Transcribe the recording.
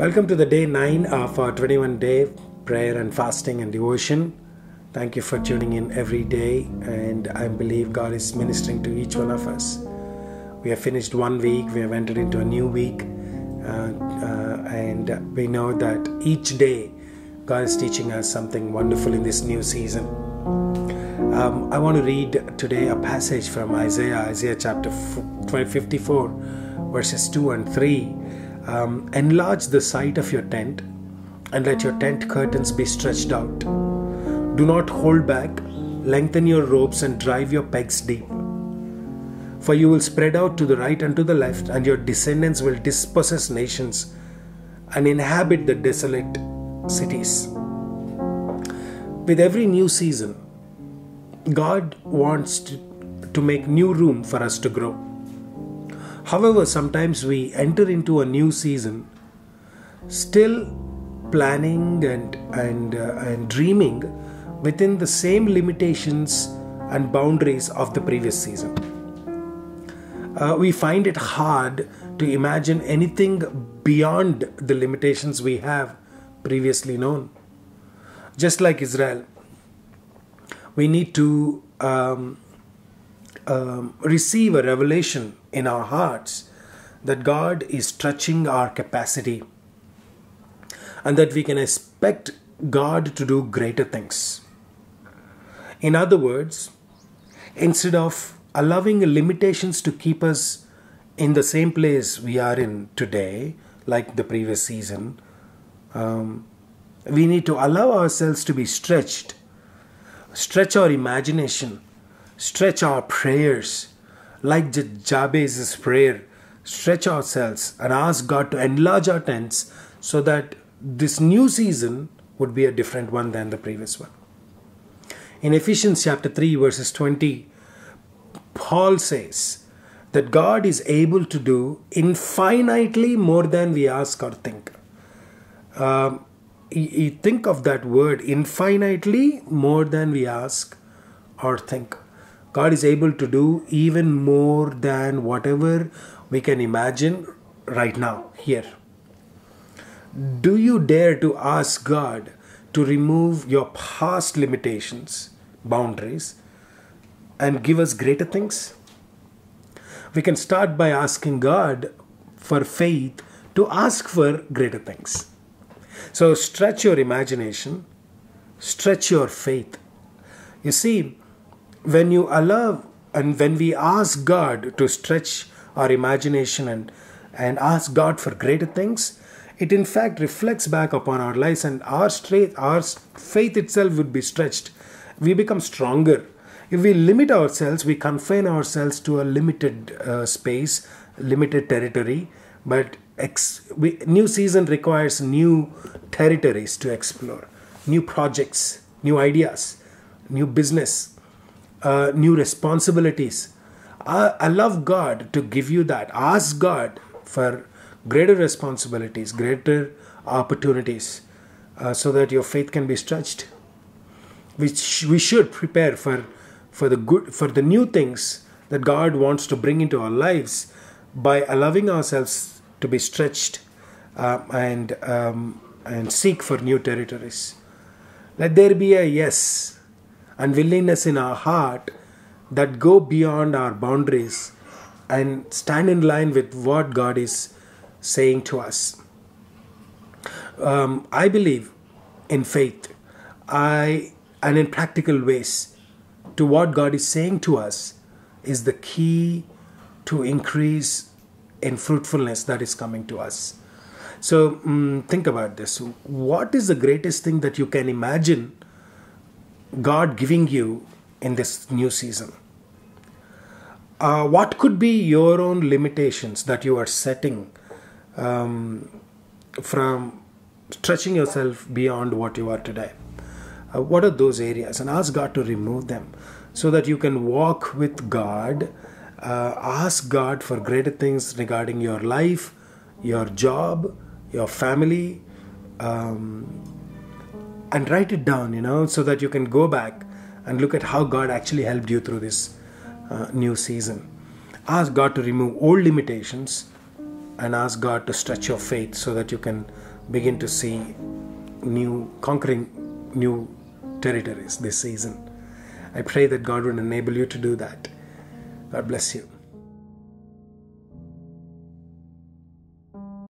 Welcome to the day 9 of our 21 day prayer and fasting and devotion. Thank you for tuning in every day, and I believe God is ministering to each one of us. We have finished one week, we have entered into a new week, uh, uh, and we know that each day God is teaching us something wonderful in this new season. Um, I want to read today a passage from Isaiah, Isaiah chapter 54, verses 2 and 3. Um, Enlarge the site of your tent and let your tent curtains be stretched out. Do not hold back, lengthen your ropes and drive your pegs deep. For you will spread out to the right and to the left, and your descendants will dispossess nations and inhabit the desolate cities. With every new season, God wants to, to make new room for us to grow. However, sometimes we enter into a new season still planning and and uh, and dreaming within the same limitations and boundaries of the previous season. Uh, we find it hard to imagine anything beyond the limitations we have previously known. Just like Israel, we need to um, um, receive a revelation in our hearts that God is stretching our capacity and that we can expect God to do greater things. In other words, instead of allowing limitations to keep us in the same place we are in today, like the previous season, um, we need to allow ourselves to be stretched, stretch our imagination, stretch our prayers, like Jabez's prayer, stretch ourselves and ask God to enlarge our tents so that this new season would be a different one than the previous one. In Ephesians chapter 3, verses 20, Paul says that God is able to do infinitely more than we ask or think. Um, think of that word infinitely more than we ask or think. God is able to do even more than whatever we can imagine right now, here. Do you dare to ask God to remove your past limitations, boundaries, and give us greater things? We can start by asking God for faith to ask for greater things. So stretch your imagination, stretch your faith. You see, when you allow and when we ask God to stretch our imagination and, and ask God for greater things, it in fact reflects back upon our lives and our straight our faith itself would be stretched. We become stronger. If we limit ourselves, we confine ourselves to a limited uh, space, limited territory, but ex- we, new season requires new territories to explore, new projects, new ideas, new business, uh, new responsibilities. I, I love God to give you that. Ask God for greater responsibilities, greater opportunities, uh, so that your faith can be stretched. Which we should prepare for, for the good, for the new things that God wants to bring into our lives by allowing ourselves to be stretched uh, and um, and seek for new territories. Let there be a yes and willingness in our heart that go beyond our boundaries and stand in line with what God is saying to us. Um, I believe in faith, I and in practical ways to what God is saying to us is the key to increase in fruitfulness that is coming to us. So um, think about this. What is the greatest thing that you can imagine God giving you in this new season? Uh, what could be your own limitations that you are setting um, from stretching yourself beyond what you are today? Uh, what are those areas? And ask God to remove them so that you can walk with God. Uh, ask God for greater things regarding your life, your job, your family, um, and write it down, you know, so that you can go back and look at how God actually helped you through this uh, new season. Ask God to remove old limitations and ask God to stretch your faith so that you can begin to see new, conquering new territories this season. I pray that God would enable you to do that. God bless you.